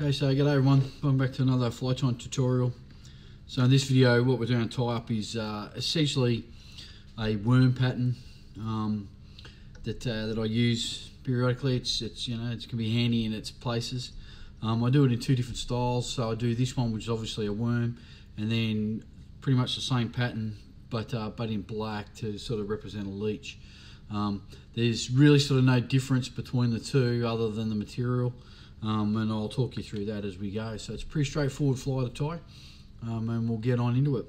Okay, so g'day everyone. Welcome back to another Flytime tutorial. So in this video, what we're going to tie up is uh, essentially a worm pattern um, that uh, that I use periodically. It's it's you know it's can be handy in its places. Um, I do it in two different styles. So I do this one, which is obviously a worm, and then pretty much the same pattern, but uh, but in black to sort of represent a leech. Um, there's really sort of no difference between the two other than the material um, and I'll talk you through that as we go. So it's pretty straightforward fly to tie, um, and we'll get on into it.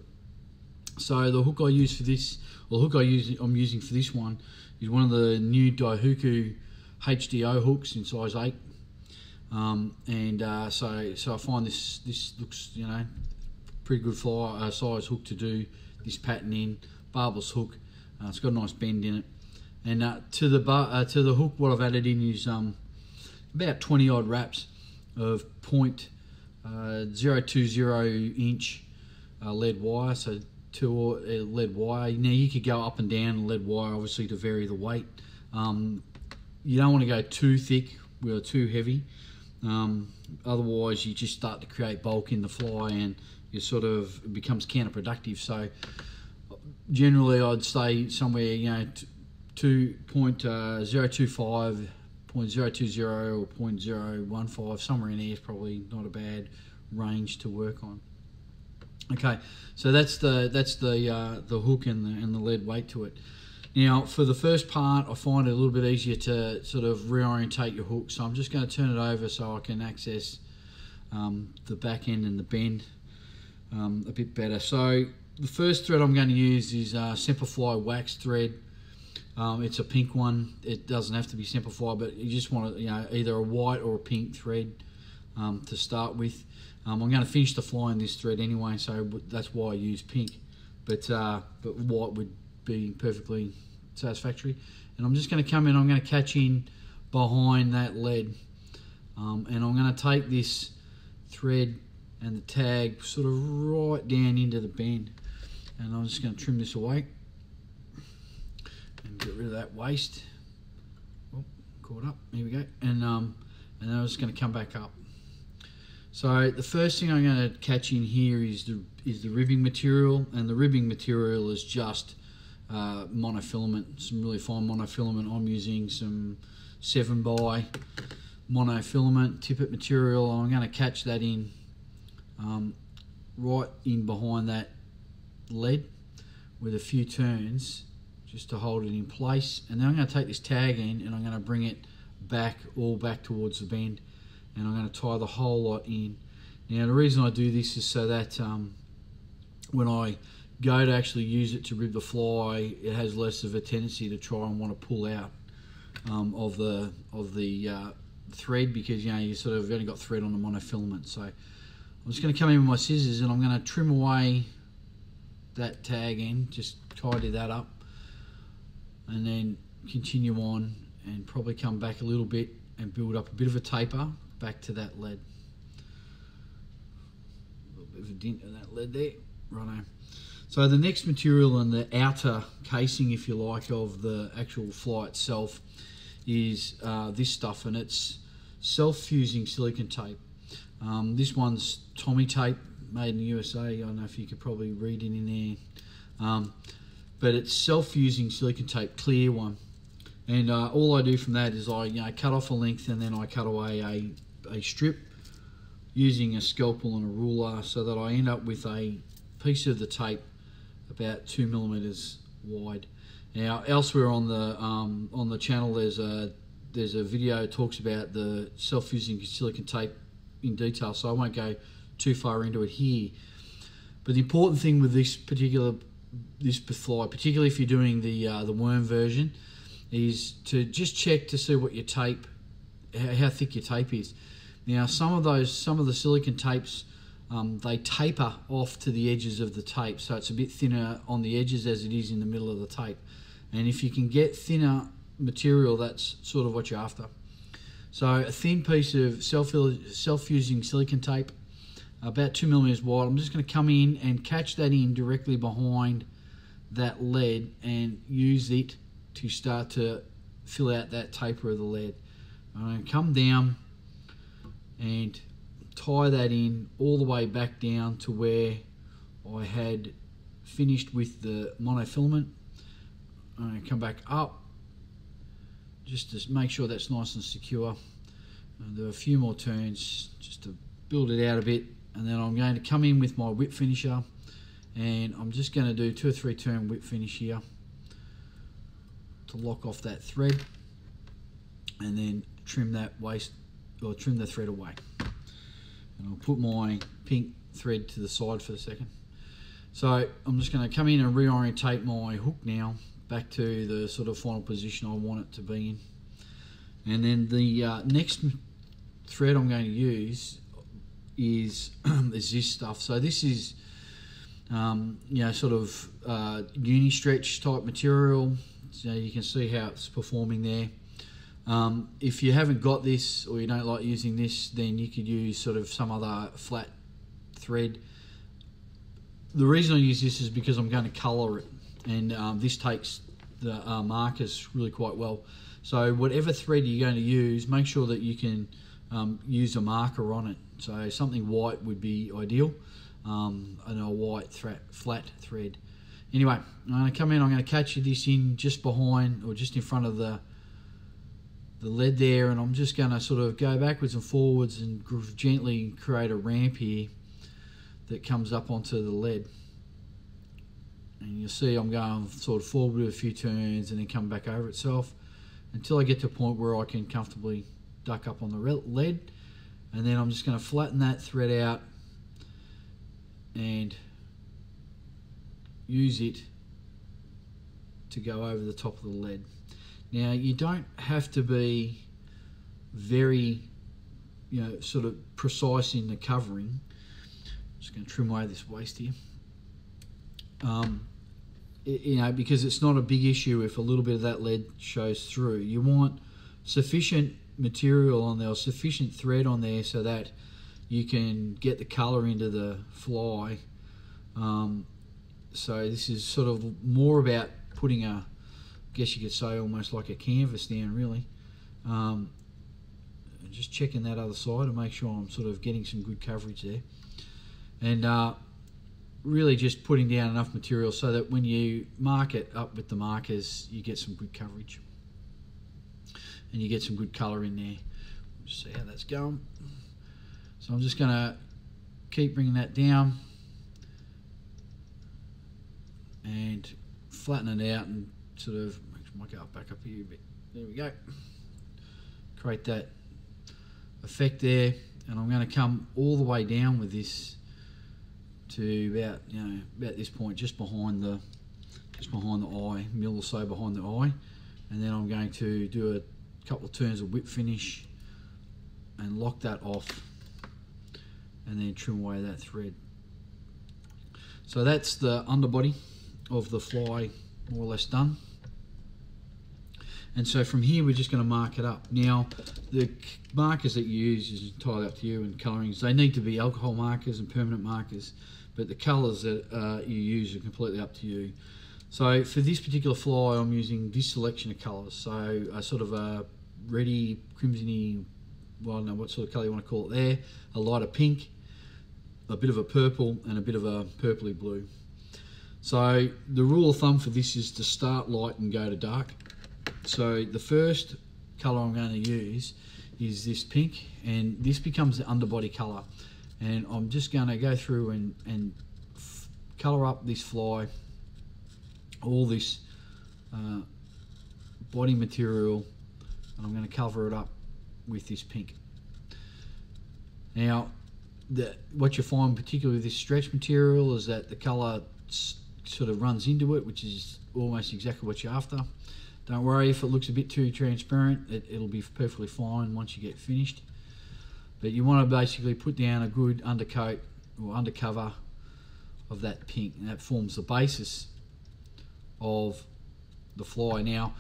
So the hook I use for this, or the hook I use, I'm using for this one, is one of the new Dohiku HDO hooks in size eight. Um, and uh, so, so I find this this looks, you know, pretty good fly uh, size hook to do this pattern in. Barbless hook. Uh, it's got a nice bend in it. And uh, to the bar, uh, to the hook, what I've added in is um, about 20 odd wraps of uh, 0.020 inch uh, lead wire, so two uh, lead wire. Now you could go up and down lead wire, obviously to vary the weight. Um, you don't want to go too thick or too heavy. Um, otherwise, you just start to create bulk in the fly and it sort of it becomes counterproductive. So generally, I'd say somewhere, you know, 2.025 0.020 or 0.015, somewhere in there is probably not a bad range to work on. Okay, so that's the that's the uh, the hook and the and the lead weight to it. Now, for the first part, I find it a little bit easier to sort of reorientate your hook. So I'm just going to turn it over so I can access um, the back end and the bend um, a bit better. So the first thread I'm going to use is uh, Semperfli wax thread. Um, it's a pink one. It doesn't have to be Semperfli, but you just want to, you know, either a white or a pink thread um, to start with. Um, I'm going to finish the fly in this thread anyway, so that's why I use pink. But uh, but white would be perfectly satisfactory. And I'm just going to come in. I'm going to catch in behind that lead, um, and I'm going to take this thread and the tag sort of right down into the bend, and I'm just going to trim this away get rid of that waste. Oh, caught up. Here we go. And um, and then I'm just going to come back up. So the first thing I'm going to catch in here is the is the ribbing material, and the ribbing material is just uh, monofilament, some really fine monofilament. I'm using some seven by monofilament tippet material. I'm going to catch that in um, right in behind that lead with a few turns just to hold it in place. And then I'm going to take this tag in and I'm going to bring it back, all back towards the bend. And I'm going to tie the whole lot in. Now the reason I do this is so that um, when I go to actually use it to rib the fly, it has less of a tendency to try and want to pull out um, of the of the uh, thread because you know you sort of only got thread on the monofilament. So I'm just going to come in with my scissors and I'm going to trim away that tag in, just tidy that up and then continue on and probably come back a little bit and build up a bit of a taper back to that lead. A little bit of a dent in that lead there. Righto. So the next material and the outer casing, if you like, of the actual fly itself is uh, this stuff and it's self-fusing silicon tape. Um, this one's Tommy tape, made in the USA. I don't know if you could probably read it in there. Um, but it's self-fusing silicon tape, clear one. And uh, all I do from that is I you know, cut off a length and then I cut away a, a strip using a scalpel and a ruler so that I end up with a piece of the tape about two millimeters wide. Now elsewhere on the um, on the channel there's a there's a video that talks about the self-fusing silicon tape in detail so I won't go too far into it here. But the important thing with this particular this fly, particularly if you're doing the uh, the worm version, is to just check to see what your tape, how thick your tape is. Now, some of those, some of the silicon tapes, um, they taper off to the edges of the tape, so it's a bit thinner on the edges as it is in the middle of the tape. And if you can get thinner material, that's sort of what you're after. So a thin piece of self self-fusing silicon tape about two millimeters wide. I'm just going to come in and catch that in directly behind that lead and use it to start to fill out that taper of the lead. I'm going to come down and tie that in all the way back down to where I had finished with the monofilament. I'm going to come back up just to make sure that's nice and secure. And do a few more turns just to build it out a bit and then I'm going to come in with my whip finisher and I'm just going to do two or three turn whip finish here to lock off that thread and then trim that waste or trim the thread away. And I'll put my pink thread to the side for a second. So I'm just going to come in and reorientate my hook now back to the sort of final position I want it to be in. And then the uh, next thread I'm going to use is, is this stuff so this is um, you know, sort of uh, uni stretch type material. So you can see how it's performing there. Um, if you haven't got this or you don't like using this, then you could use sort of some other flat thread. The reason I use this is because I'm going to colour it, and um, this takes the uh, markers really quite well. So whatever thread you're going to use, make sure that you can um, use a marker on it. So something white would be ideal um, and a white flat thread. Anyway, I'm going to come in, I'm going to catch this in just behind or just in front of the the lead there and I'm just going to sort of go backwards and forwards and gently create a ramp here that comes up onto the lead. And you'll see I'm going sort of forward with a few turns and then come back over itself until I get to a point where I can comfortably duck up on the lead. And then I'm just going to flatten that thread out and use it to go over the top of the lead. Now you don't have to be very, you know, sort of precise in the covering. Just going to trim away this waste here. Um, it, you know, because it's not a big issue if a little bit of that lead shows through. You want sufficient material on there, sufficient thread on there so that you can get the color into the fly. Um, so this is sort of more about putting a, I guess you could say almost like a canvas down really. Um, just checking that other side to make sure I'm sort of getting some good coverage there. And uh, really just putting down enough material so that when you mark it up with the markers, you get some good coverage. And you get some good colour in there. See how that's going. So I'm just going to keep bringing that down and flatten it out and sort of, might go back up here a bit. There we go. Create that effect there and I'm going to come all the way down with this to about you know about this point just behind the just behind the eye mill or so behind the eye and then I'm going to do a couple of turns of whip finish and lock that off and then trim away that thread. So that's the underbody of the fly more or less done. And so from here we're just going to mark it up. Now the markers that you use is entirely up to you and colourings. They need to be alcohol markers and permanent markers but the colours that uh, you use are completely up to you. So for this particular fly I'm using this selection of colours. So a sort of a reddy, crimsony, well I don't know what sort of colour you want to call it there, a lighter pink, a bit of a purple and a bit of a purpley blue. So the rule of thumb for this is to start light and go to dark. So the first colour I'm going to use is this pink and this becomes the underbody colour and I'm just going to go through and, and colour up this fly all this uh, body material and I'm going to cover it up with this pink. Now the, what you find particularly with this stretch material is that the colour sort of runs into it, which is almost exactly what you're after. Don't worry if it looks a bit too transparent, it, it'll be perfectly fine once you get finished. But you want to basically put down a good undercoat or undercover of that pink, and that forms the basis of the fly. Now,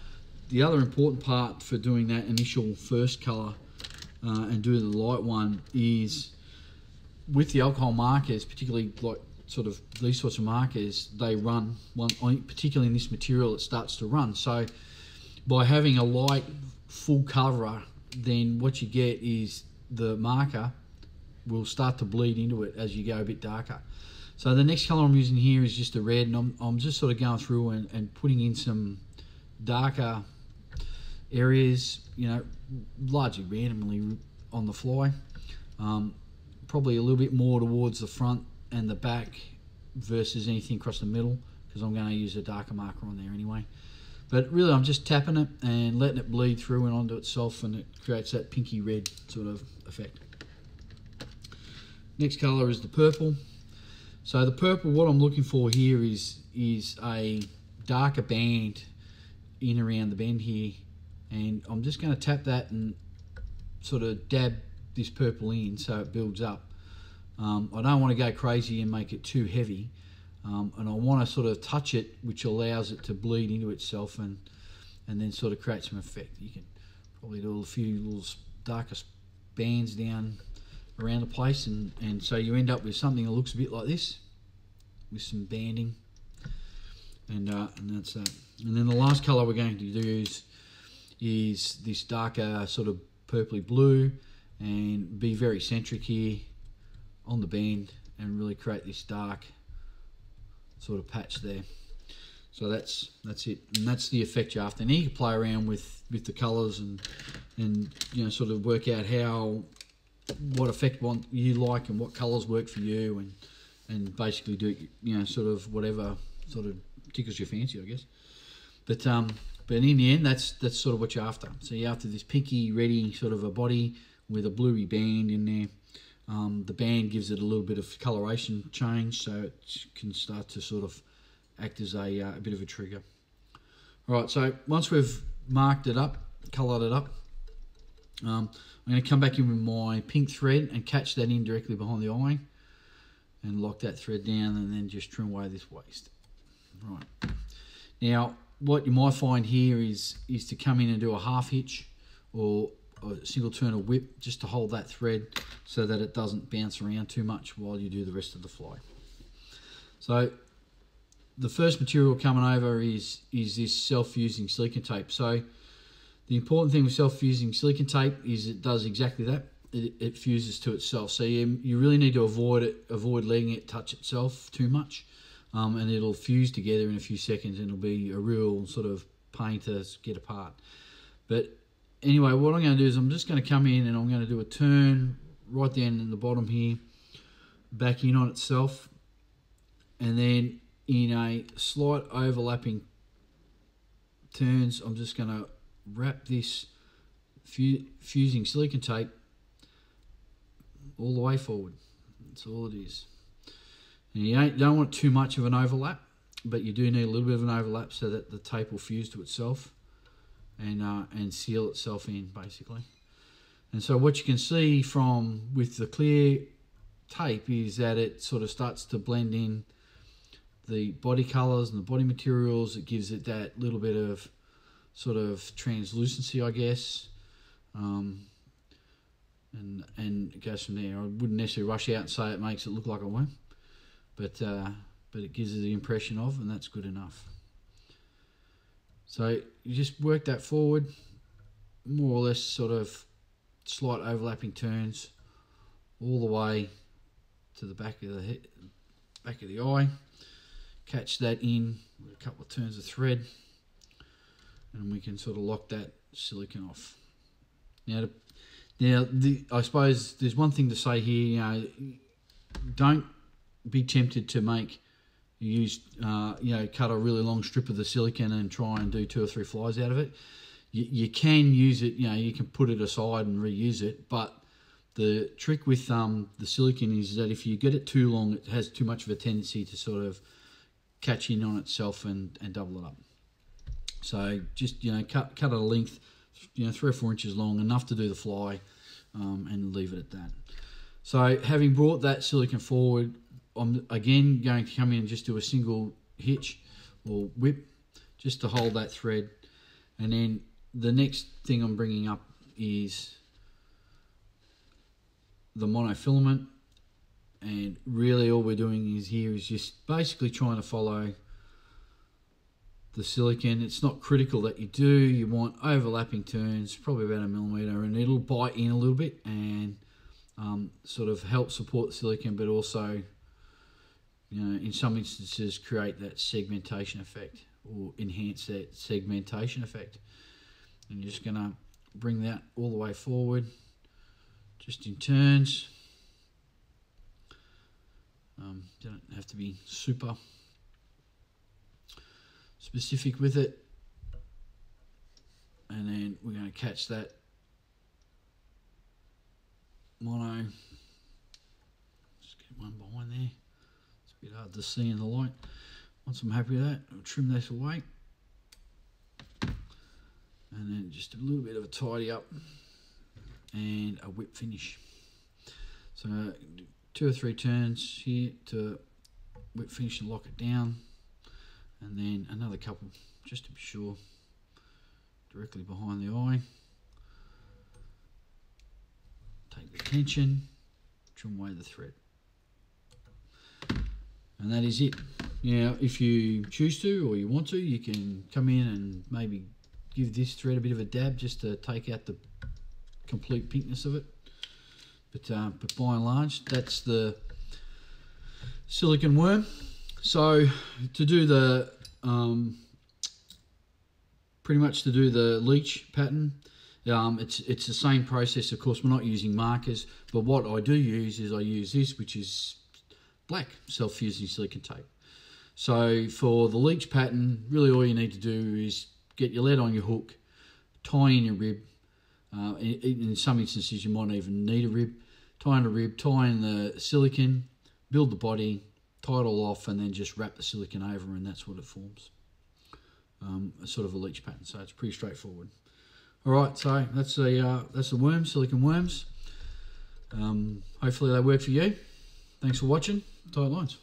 the other important part for doing that initial first colour uh, and doing the light one is with the alcohol markers, particularly like sort of these sorts of markers, they run, one, particularly in this material, it starts to run. So by having a light full cover, then what you get is the marker will start to bleed into it as you go a bit darker. So the next colour I'm using here is just a red, and I'm, I'm just sort of going through and, and putting in some darker areas, you know, largely randomly on the fly. Um, probably a little bit more towards the front and the back versus anything across the middle because I'm going to use a darker marker on there anyway. But really, I'm just tapping it and letting it bleed through and onto itself, and it creates that pinky red sort of effect. Next colour is the purple. So the purple, what I'm looking for here is is a darker band in around the bend here, and I'm just going to tap that and sort of dab this purple in so it builds up. Um, I don't want to go crazy and make it too heavy, um, and I want to sort of touch it, which allows it to bleed into itself and and then sort of create some effect. You can probably do a few little darker bands down around the place, and and so you end up with something that looks a bit like this, with some banding, and uh, and that's that. And then the last colour we're going to use is this darker sort of purpley blue, and be very centric here on the band, and really create this dark sort of patch there. So that's that's it, and that's the effect you're after. And you can play around with with the colours and and you know sort of work out how what effect want you like and what colours work for you, and and basically do you know sort of whatever sort of tickles your fancy, I guess. But um, but in the end, that's that's sort of what you're after. So you're after this pinky, ready sort of a body with a bluey band in there. Um, the band gives it a little bit of coloration change, so it can start to sort of act as a, uh, a bit of a trigger. All right, so once we've marked it up, coloured it up, um, I'm going to come back in with my pink thread and catch that in directly behind the eye and lock that thread down and then just trim away this waste. Right. Now, what you might find here is, is to come in and do a half hitch or a single turn of whip just to hold that thread so that it doesn't bounce around too much while you do the rest of the fly. So the first material coming over is, is this self-fusing silicon tape. So the important thing with self-fusing silicon tape is it does exactly that. It, it fuses to itself. So you, you really need to avoid it, avoid letting it touch itself too much. Um, and it'll fuse together in a few seconds and it'll be a real sort of pain to get apart. But anyway, what I'm going to do is I'm just going to come in and I'm going to do a turn right down in the bottom here, back in on itself, and then in a slight overlapping turns, I'm just going to wrap this fusing silicon tape all the way forward. That's all it is. And you don't want too much of an overlap, but you do need a little bit of an overlap so that the tape will fuse to itself and uh, and seal itself in basically. And so what you can see from with the clear tape is that it sort of starts to blend in the body colors and the body materials. It gives it that little bit of sort of translucency, I guess. Um, and and it goes from there. I wouldn't necessarily rush out and say it makes it look like a worm, but uh, but it gives it the impression of, and that's good enough. So you just work that forward, more or less sort of slight overlapping turns all the way to the back of the head, back of the eye. Catch that in with a couple of turns of thread, and we can sort of lock that silicon off. Now, to, now the, I suppose there's one thing to say here. You know, don't be tempted to make use, uh, you know, cut a really long strip of the silicon and try and do two or three flies out of it. You, you can use it, you know, you can put it aside and reuse it, but the trick with um, the silicon is that if you get it too long, it has too much of a tendency to sort of catch in on itself and, and double it up. So just, you know, cut, cut a length, you know, three or four inches long, enough to do the fly, um, and leave it at that. So having brought that silicon forward, I'm again going to come in and just do a single hitch or whip just to hold that thread. And then the next thing I'm bringing up is the monofilament. And really all we're doing is here is just basically trying to follow the silicon. It's not critical that you do. You want overlapping turns probably about a millimeter and it'll bite in a little bit and um, sort of help support the silicon, but also, you know, in some instances, create that segmentation effect or enhance that segmentation effect. And you're just going to bring that all the way forward, just in turns. Um, don't have to be super specific with it. And then we're going to catch that mono. Just get one behind there. It's a bit hard to see in the light. Once I'm happy with that, I'll trim this away. And then just a little bit of a tidy up and a whip finish. So two or three turns here to whip finish and lock it down. And then another couple just to be sure directly behind the eye. Take the tension, trim away the thread. And that is it. Now, if you choose to or you want to, you can come in and maybe give this thread a bit of a dab just to take out the complete pinkness of it. But, uh, but by and large, that's the silicon worm. So to do the, um, pretty much to do the leech pattern, um, it's, it's the same process. Of course, we're not using markers, but what I do use is I use this, which is black self-fusing silicon tape. So for the leech pattern, really all you need to do is get your lead on your hook, tie in your rib. Uh, in, in, some instances, you might even need a rib. Tie in a rib, tie in the silicon, build the body, tie it all off, and then just wrap the silicon over, and that's what it forms. Um, a sort of a leech pattern. So it's pretty straightforward. All right, so that's the uh, that's the worm, silicon worms. Um, hopefully they work for you. Thanks for watching. Estou longe?